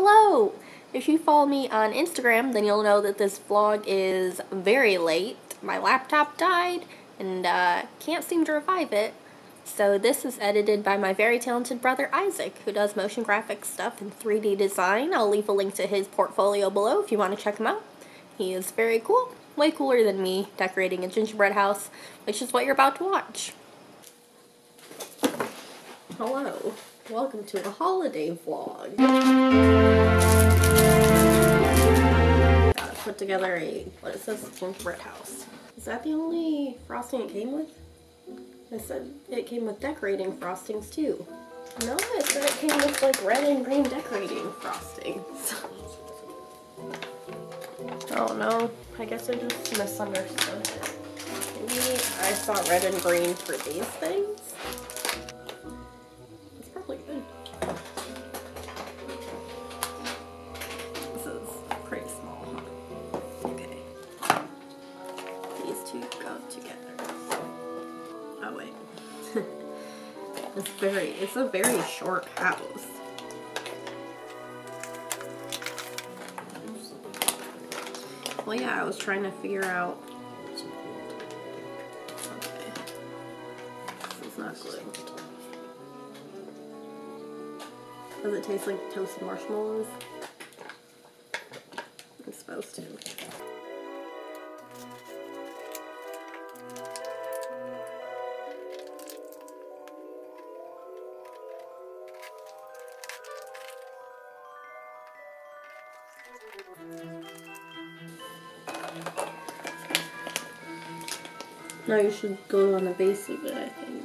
Hello! If you follow me on Instagram, then you'll know that this vlog is very late. My laptop died and uh, can't seem to revive it. So this is edited by my very talented brother Isaac, who does motion graphics stuff and 3D design. I'll leave a link to his portfolio below if you want to check him out. He is very cool, way cooler than me, decorating a gingerbread house, which is what you're about to watch. Hello, welcome to a holiday vlog. Gotta put together a, what is this, gingerbread house. Is that the only frosting it came with? It said it came with decorating frostings too. No, it said it came with like red and green decorating frostings. oh no, I guess I just misunderstood. Maybe I saw red and green for these things? Two go together. Oh wait. it's very it's a very short house. Well yeah, I was trying to figure out Okay. This is not glue. Does it taste like toasted marshmallows? It's supposed to. No, you should go on the base of it, I think.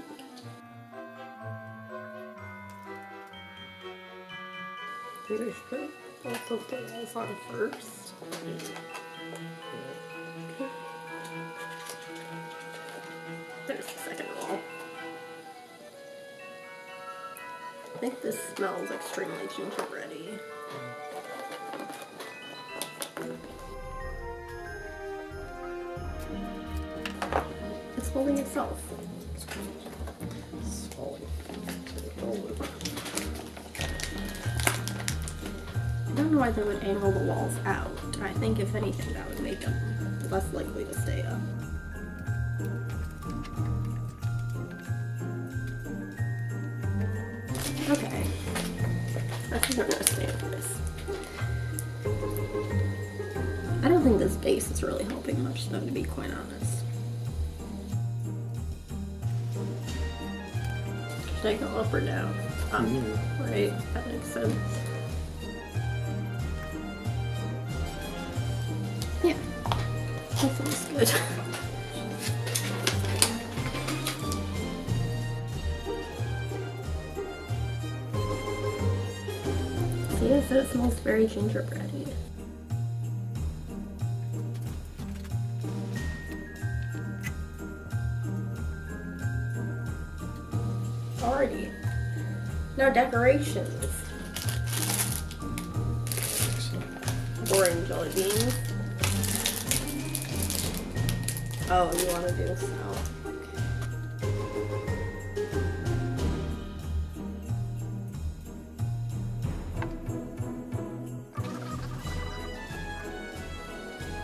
You should also put those on first. There's the second wall. I think this smells extremely gingerbready. Itself. I don't know why they would angle the walls out. I think if anything that would make them less likely to stay up. Okay. I think I'm gonna stay this. I don't think this base is really helping much though, to be quite honest. Should I go up or down? Up, right? That makes sense. Yeah, that sounds good. See, I said it smells very gingerbready. Already. No decorations. Boring jelly beans. Oh, you want to do snow?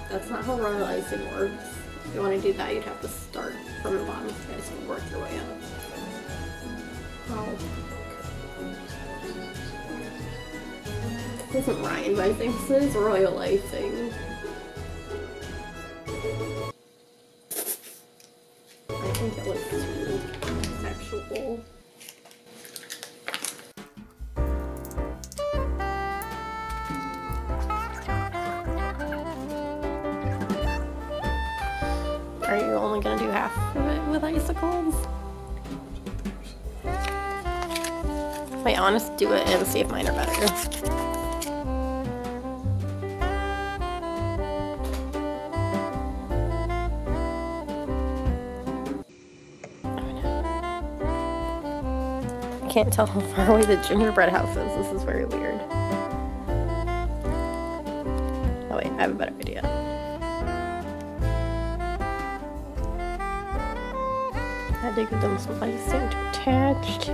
That's not how royal icing works. If you want to do that, you'd have to start from the bottom and work your way up. This isn't I think this is royal icing. I think it looks too sexual. Are you only gonna do half of it with icicles? Wait, I want do it and see if mine are better. I can't tell how far away the gingerbread house is. This is very weird. Oh wait, I have a better idea. I to give them some icing to attach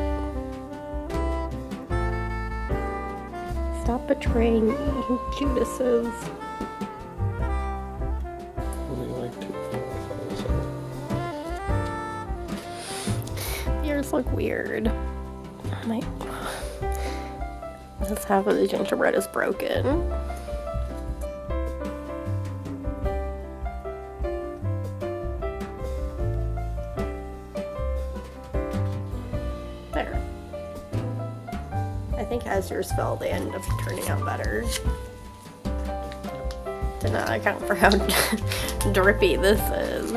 Stop betraying me, Judases. We like to Yours look weird. My this half of the gingerbread is broken. Think as yours fell, they ended up turning out better. Did not account for how drippy this is.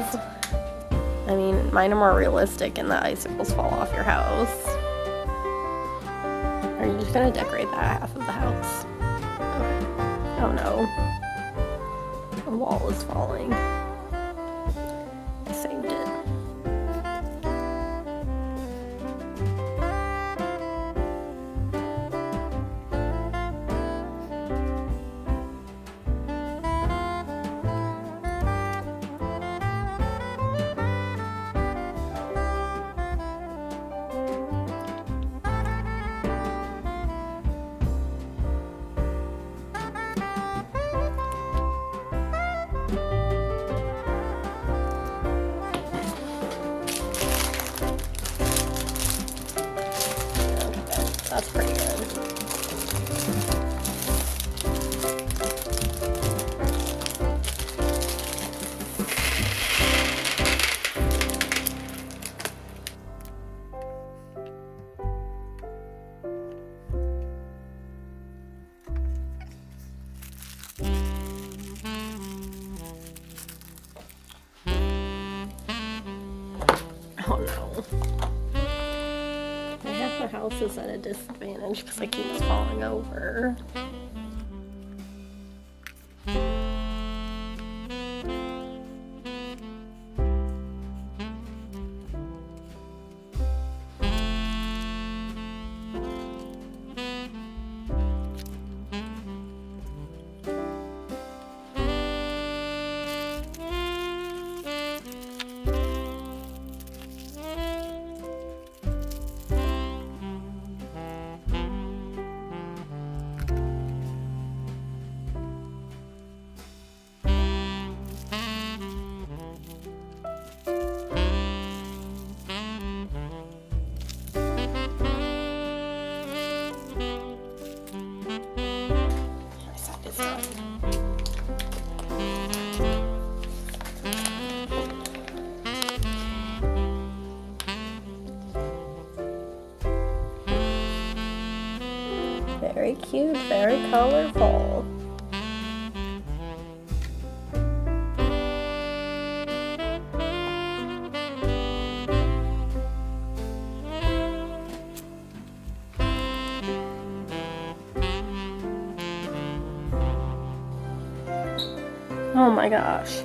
I mean, mine are more realistic and the icicles fall off your house. Are you just gonna decorate that half of the house? Oh no. The wall is falling. No. My half the house is at a disadvantage because it keeps falling over. Very cute, very colorful. Oh my gosh.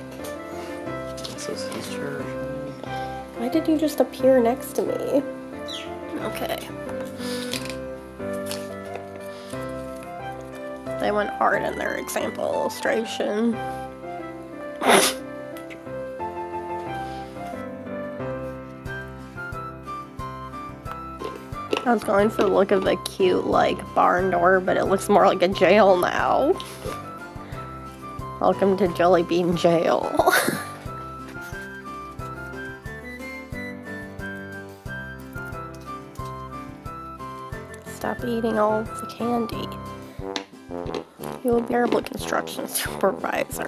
This is his church. Why did you just appear next to me? Okay. They went hard in their example illustration. I was going for the look of a cute, like, barn door, but it looks more like a jail now. Welcome to Jelly Bean Jail. Stop eating all the candy. You will be our construction supervisor.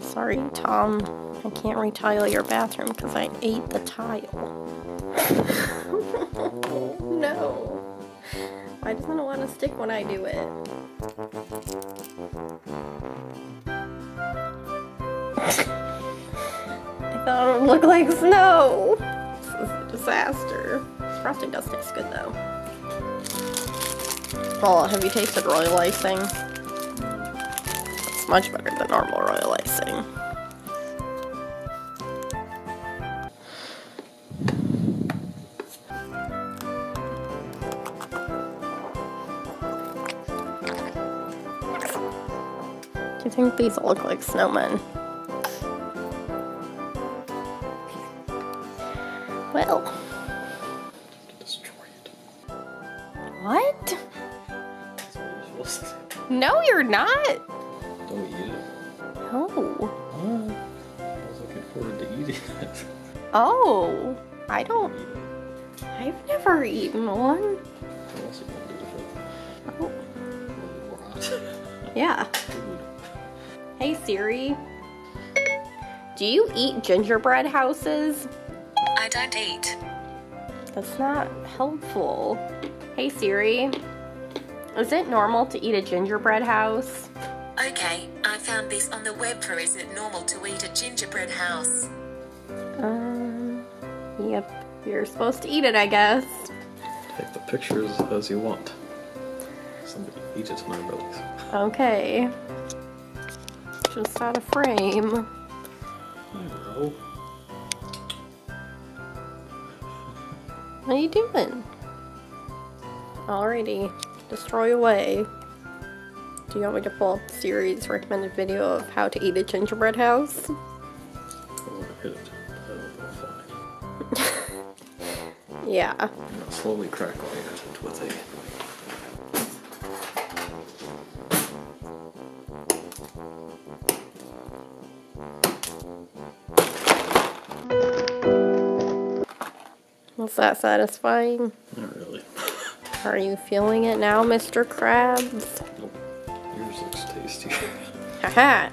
Sorry, Tom. I can't retile your bathroom because I ate the tile. no. I just don't want to stick when I do it? I thought it would look like snow. This is a disaster. This frosting does taste good though. Oh, have you tasted royal icing? It's much better than normal royal icing. Do you think these look like snowmen? Well, No, you're not. do. Don't eat it. No. What? I was looking forward to eating it. Oh, I don't. Eat it. I've never eaten one. What you gonna do it? Oh, A little bit more hot. yeah. Food. Hey Siri. Do you eat gingerbread houses? I don't eat. That's not helpful. Hey Siri. Is it normal to eat a gingerbread house? Okay, I found this on the web for is it normal to eat a gingerbread house? Um, yep. You're supposed to eat it, I guess. Take the pictures as you want. Somebody eat it in our bellies. Okay. Just out of frame. Hey, bro. What are you doing? Alrighty. Destroy away. Do you want me to pull up Siri's recommended video of how to eat a gingerbread house? I want to hit it. I don't know fine. Yeah. Gonna slowly crackling it with a. Was that satisfying? Are you feeling it now, Mr. Krabs? Nope. Yours looks tasty. Haha.